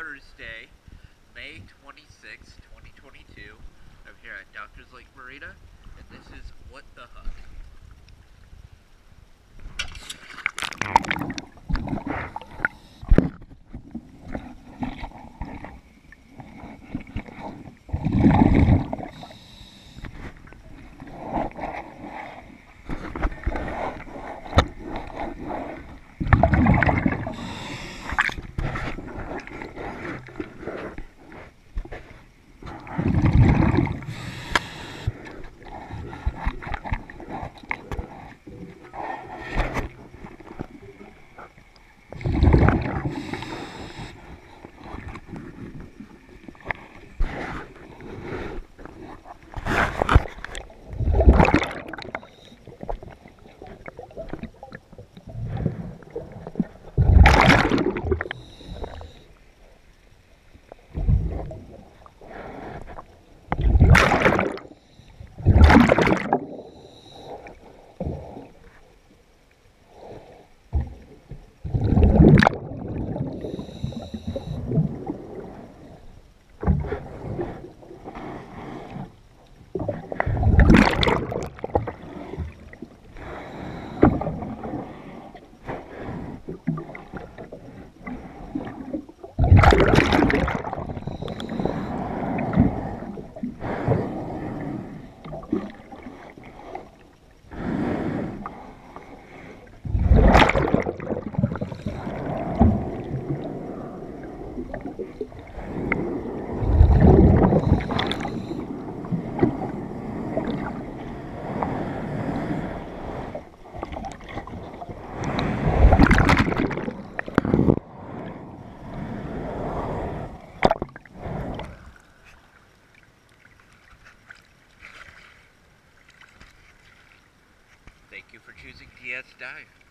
Thursday, May 26, 2022. I'm here at Doctors Lake Marina, and this is What the Huck. You choosing DS Dive.